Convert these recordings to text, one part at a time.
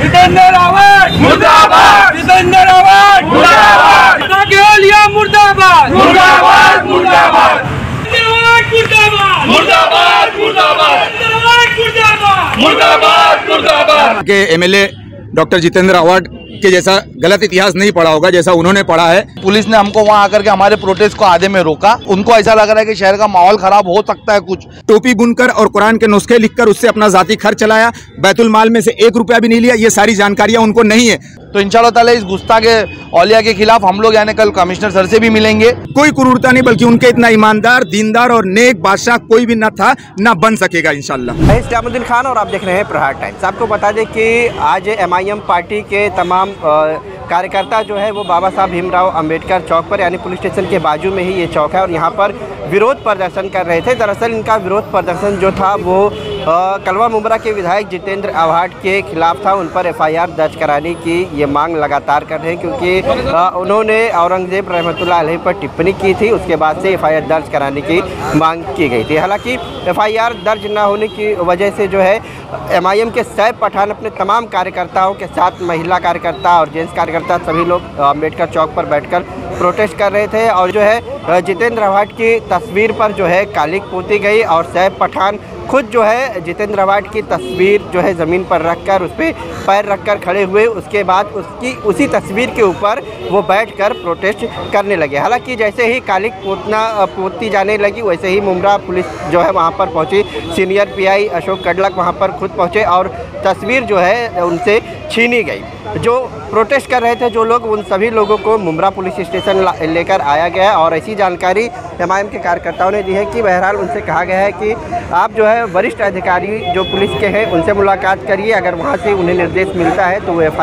जितेंद्र रावत। मुर्दाबाद। जितेंद्र रावत। मुर्दाबाद। केवलिया मुर्दाबाद। मुर्दाबाद मुर्दाबाद। मुर्दाबाद मुर्दाबाद। मुर्दाबाद मुर्दाबाद। के एमएलए डॉक्टर जितेंद्र रावत के जैसा गलत इतिहास नहीं पढ़ा होगा जैसा उन्होंने पढ़ा है। पुलिस ने हमको वहाँ आकर के हमारे प्रोटेस्ट को आधे में रोका। उनको ऐसा लग रहा है कि शहर का माहौल खराब हो सकता है कुछ। टोपी बुनकर और कुरान के नुस्खे लिखकर उससे अपना जाति खर्च चलाया। बैतुल माल में से एक रुपया भी नहीं लिया ये सारी जानकारियाँ उनको नहीं है। तो इंशाल्लाह ताला इस गुस्ता के औलिया के खिलाफ हम लोग यानी कल कमिश्नर सर से भी मिलेंगे। कोई क्रूरता नहीं बल्कि उनके इतना ईमानदार दीनदार और नेक बादशाह कोई भी न था न बन सकेगा इंशाल्लाह। मैं इस्लामुद्दीन खान और आप देख रहे हैं प्रहार टाइम्स। आपको बता दें कि आज एमआईएम पार्टी के तमाम अ, कार्यकर्ता जो है वो बाबा साहब भीमराव अंबेडकर चौक पर यानी पुलिस स्टेशन के बाजू में ही ये चौक है और यहाँ पर विरोध प्रदर्शन कर रहे थे। दरअसल इनका विरोध प्रदर्शन जो था वो कलवा मुमरा के विधायक जितेंद्र आव्हाड के खिलाफ था, उन पर एफआईआर दर्ज कराने की ये मांग लगातार कर रहे हैं, क्योंकि उन्होंने औरंगज़ेब रहमतुल्लाह अलैह पर टिप्पणी की थी, उसके बाद से एफआईआर दर्ज कराने की मांग की गई थी। हालाँकि, एफआईआर दर्ज न होने की वजह से जो है, एमआईएम के सैफ पठान अपने तमाम कार्यकर्ताओं के साथ, महिला कार्यकर्ता और जेंट्स कार्यकर्ता, सभी लोग अंबेडकर चौक पर बैठकर प्रोटेस्ट कर रहे थे और जो है जितेंद्र आव्हाड की तस्वीर पर जो है कालिक पोती गई और सैफ पठान खुद जो है, जितेंद्र आव्हाड की तस्वीर जो है ज़मीन पर रखकर, उस पर पैर रखकर खड़े हुए। उसके बाद उसकी, उसी तस्वीर के ऊपर वो बैठकर प्रोटेस्ट करने लगे। हालाँकि जैसे ही कालिक पोतना पोती जाने लगी, वैसे ही मुमरा पुलिस जो है वहाँ पर पहुँची। सीनियर पीआई अशोक कडलक वहाँ पर खुद पहुँचे और तस्वीर जो है, उनसे छीनी गई। जो प्रोटेस्ट कर रहे थे, जो लोग, उन सभी लोगों को मुमरा पुलिस स्टेशन लेकर आया गया और ऐसी जानकारी एम के कार्यकर्ताओं ने दी है कि बहरहाल उनसे कहा गया है कि आप जो है, वरिष्ठ अधिकारी जो पुलिस के हैं, उनसे मुलाकात करिए। अगर वहाँ से उन्हें निर्देश मिलता है तो वो एफ़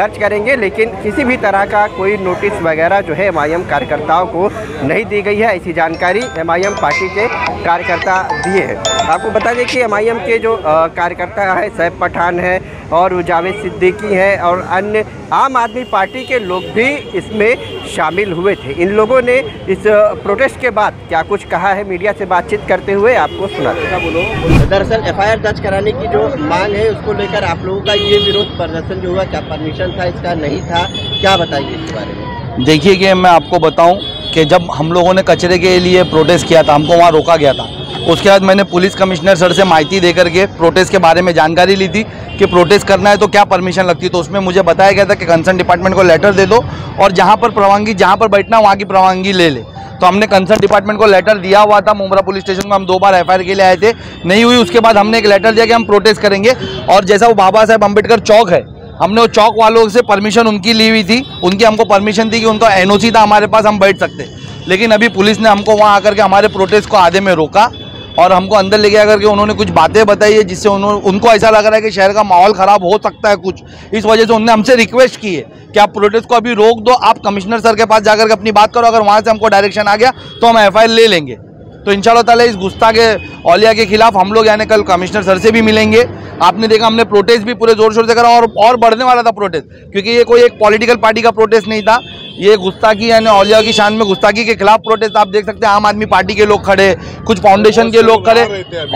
दर्ज करेंगे, लेकिन किसी भी तरह का कोई नोटिस वगैरह जो है एमआईएम कार्यकर्ताओं को नहीं दी गई है। ऐसी जानकारी एमआईएम पार्टी के कार्यकर्ता दिए हैं। आपको बता दें कि एमआईएम के जो कार्यकर्ता है, सैफ पठान है और जावेद सिद्दीकी हैं और अन्य आम आदमी पार्टी के लोग भी इसमें शामिल हुए थे। इन लोगों ने इस प्रोटेस्ट के बाद क्या कुछ कहा है? मीडिया से बातचीत करते हुए आपको सुनाते हैं दरअसल एफआईआर दर्ज कराने की जो मांग है उसको लेकर आप लोगों का ये विरोध प्रदर्शन जो हुआ क्या परमिशन था इसका? नहीं था। क्या बताइए इसके बारे में? देखिए कि मैं आपको बताऊँ कि जब हम लोगों ने कचरे के लिए प्रोटेस्ट किया था हमको वहाँ रोका गया था। उसके बाद मैंने पुलिस कमिश्नर सर से माहिती दे करके प्रोटेस्ट के बारे में जानकारी ली थी कि प्रोटेस्ट करना है तो क्या परमिशन लगती है। तो उसमें मुझे बताया गया था कि कंसर्न डिपार्टमेंट को लेटर दे दो और जहाँ पर प्रवानगी जहाँ पर बैठना वहाँ की प्रवानगी ले ले। तो हमने कंसर्न डिपार्टमेंट को लेटर दिया हुआ था मुमरा पुलिस स्टेशन को हम दो बार एफआईआर के लिए आए थे। नहीं हुई, उसके बाद हमने एक लेटर दिया कि हम प्रोटेस्ट करेंगे। और जैसा वो बाबा साहेब अंबेडकर चौक है, हमने वो चौक वालों से परमिशन उनकी ली हुई थी। उनकी हमको परमिशन थी कि उनका एनओसी था, हमारे पास हम बैठ सकते। लेकिन अभी पुलिस ने हमको वहाँ आकर के हमारे प्रोटेस्ट को आधे में रोका। और हमको अंदर लेके आकर के उन्होंने कुछ बातें बताई है जिससे उन्होंने उनको ऐसा लग रहा है कि शहर का माहौल खराब हो सकता है कुछ। इस वजह से उन्होंने हमसे रिक्वेस्ट की है कि आप प्रोटेस्ट को अभी रोक दो, आप कमिश्नर सर के पास जाकर के अपनी बात करो, अगर वहाँ से हमको डायरेक्शन आ गया तो हम एफ़ ले लेंगे। तो इंशाल्लाह ताला इस गुस्ता के औलिया के खिलाफ हम लोग यानी कल कमिश्नर सर से भी मिलेंगे। आपने देखा हमने प्रोटेस्ट भी पूरे ज़ोर शोर से करा और और बढ़ने वाला था प्रोटेस्ट क्योंकि ये कोई एक पॉलिटिकल पार्टी का प्रोटेस्ट नहीं था। ये गुस्ताखी यानी औलिया की शान में गुस्ताखी के खिलाफ प्रोटेस्ट आप देख सकते हैं आम आदमी पार्टी के लोग खड़े कुछ फाउंडेशन के लोग खड़े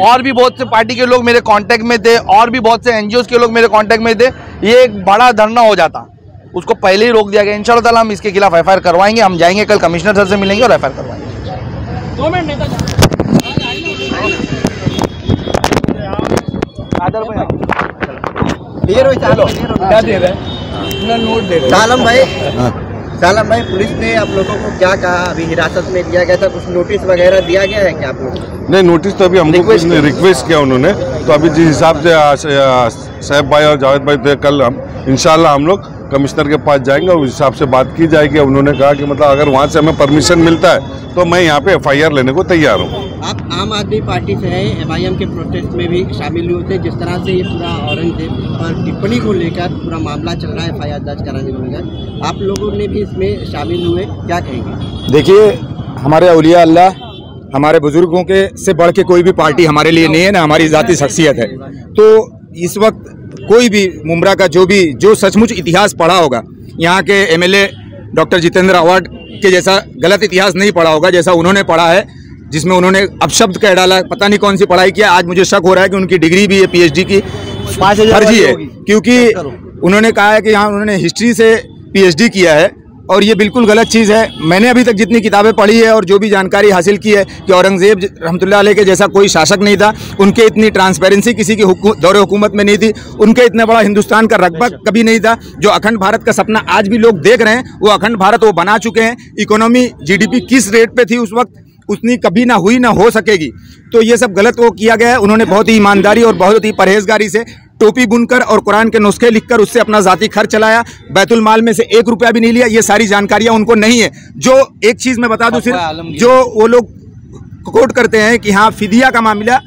और भी बहुत से पार्टी के लोग मेरे कांटेक्ट में थे और भी बहुत से एनजीओ के लोग मेरे कांटेक्ट में थे। ये एक बड़ा धरना हो जाता। उसको पहले ही रोक दिया गया। ताला हम इसके खिलाफ एफआईआर करवाएँगे हम जाएँगे कल कमिश्नर सर से मिलेंगे और एफआईआर करवाएँगे। क्या दे रहे सालम भाई। सालम भाई पुलिस ने आप लोगों को क्या कहा? अभी हिरासत में लिया गया था कुछ नोटिस वगैरह दिया गया है क्या आप लोगों को? नहीं नोटिस तो अभी हमको Request कुछ रिक्वेस्ट किया उन्होंने। तो अभी जिस हिसाब से आ, स- आ, साहब भाई और जावेद भाई थे कल हम इंशाल्लाह हम लोग कमिश्नर के पास जाएँगे उस हिसाब से बात की जाएगी। उन्होंने कहा कि मतलब अगर वहाँ से हमें परमिशन मिलता है तो मैं यहाँ पे एफआईआर लेने को तैयार हूँ। आप आम आदमी पार्टी से हैं एम के प्रोटेस्ट में भी शामिल हुए थे। जिस तरह से ये पूरा औरंगज़ेब पर टिप्पणी को लेकर पूरा मामला चल रहा है एफआईआर दर्ज कराने को लेकर आप लोगों ने भी इसमें शामिल हुए क्या कहेंगे? देखिए हमारे अलिया अल्लाह हमारे बुज़ुर्गों के से बढ़ के कोई भी पार्टी हमारे लिए नहीं है ना हमारी ज़ाती शख्सियत है। तो इस वक्त कोई भी मुमरा का जो भी जो सचमुच इतिहास पढ़ा होगा यहाँ के एमएलए डॉक्टर जितेंद्र अवार्ड के जैसा गलत इतिहास नहीं पढ़ा होगा जैसा उन्होंने पढ़ा है जिसमें उन्होंने अपशब्द कह डाला पता नहीं कौन सी पढ़ाई किया आज मुझे शक हो रहा है कि उनकी डिग्री भी है पीएचडी की पाँच हज़ार फर्जी है क्योंकि उन्होंने कहा है कि यहाँ उन्होंने हिस्ट्री से पीएचडी किया है और ये बिल्कुल गलत चीज़ है। मैंने अभी तक जितनी किताबें पढ़ी है और जो भी जानकारी हासिल की है कि औरंगज़ेब रहमतुल्लाह अलैह के जैसा कोई शासक नहीं था उनके इतनी ट्रांसपेरेंसी किसी की हुकू- दौरे हुकूमत में नहीं थी उनके इतना बड़ा हिंदुस्तान का रकबा कभी नहीं था। जो अखंड भारत का सपना आज भी लोग देख रहे हैं वो अखंड भारत वो बना चुके हैं। इकोनॉमी जीडीपी किस रेट पर थी उस वक्त उतनी कभी ना हुई ना हो सकेगी। तो ये सब गलत वो किया गया है। उन्होंने बहुत ही ईमानदारी और बहुत ही परहेजगारी से टोपी बुनकर और कुरान के नुस्खे लिखकर उससे अपना जाती खर्च चलाया। बैतुल माल में से एक रुपया भी नहीं लिया। ये सारी जानकारियाँ उनको नहीं है। जो एक चीज़ मैं बता दूँ सिर्फ़ जो वो लोग कोट करते हैं कि हाँ फिदिया का मामला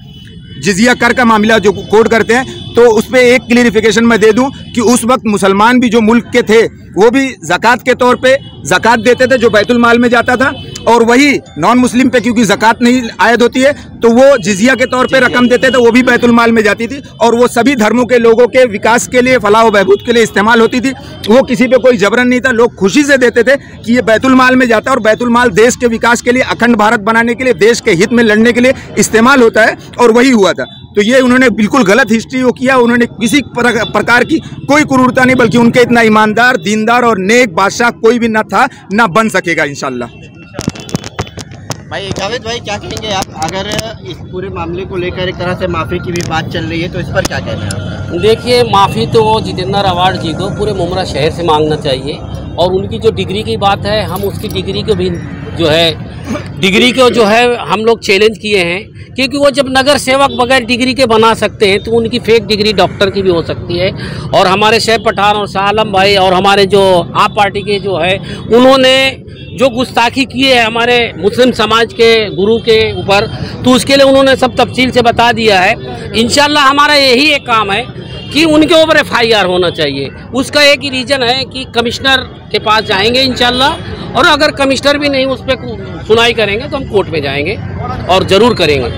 जिजिया कर का मामला जो कोट करते हैं तो उस पर एक क्लियरिफिकेशन मैं दे दूँ कि उस वक्त मुसलमान भी जो मुल्क के थे वो भी जक़ात के तौर पे जक़ात देते थे जो बैतुल माल में जाता था। और वही नॉन मुस्लिम पे क्योंकि जक़ात नहीं आयद होती है तो वो जिजिया के तौर पे रकम देते थे वो भी बैतुल माल में जाती थी और वो सभी धर्मों के लोगों के विकास के लिए फलाह व बहबूद के लिए इस्तेमाल होती थी। वो किसी पे कोई जबरन नहीं था लोग खुशी से देते थे कि ये बैतुल माल में जाता है और बैतुल माल देश के विकास के लिए अखंड भारत बनाने के लिए देश के हित में लड़ने के लिए इस्तेमाल होता है और वही हुआ था। तो ये उन्होंने बिल्कुल गलत हिस्ट्री वो किया उन्होंने किसी प्रकार की कोई क्रूरता नहीं बल्कि उनके इतना ईमानदार दीनदार और नेक बादशाह कोई भी ना था ना बन सकेगा इंशाल्लाह। भाई, जावेद भाई, क्या कहेंगे आप अगर इस पूरे मामले को लेकर एक तरह से माफ़ी की भी बात चल रही है तो इस पर क्या कहना है? देखिए, माफ़ी तो जितेंद्र अवार्ड जी को पूरे मुमरा शहर से मांगना चाहिए और उनकी जो डिग्री की बात है, हम उसकी डिग्री को भी जो है डिग्री को जो है हम लोग चैलेंज किए हैं, क्योंकि वो जब नगर सेवक बगैर डिग्री के बना सकते हैं तो उनकी फेक डिग्री डॉक्टर की भी हो सकती है। और हमारे शहर पठान और शाह आलम भाई और हमारे जो आप पार्टी के जो है, उन्होंने जो गुस्ताखी किए है हमारे मुस्लिम समाज के गुरु के ऊपर तो उसके लिए उन्होंने सब तफसील से बता दिया है। इनशाला हमारा यही एक काम है कि उनके ऊपर एफ़ होना चाहिए। उसका एक ही रीज़न है कि कमिश्नर के पास जाएँगे इनशाला और अगर कमिश्नर भी नहीं उस पर सुनाई करेंगे तो हम कोर्ट में जाएँगे और ज़रूर करेंगे।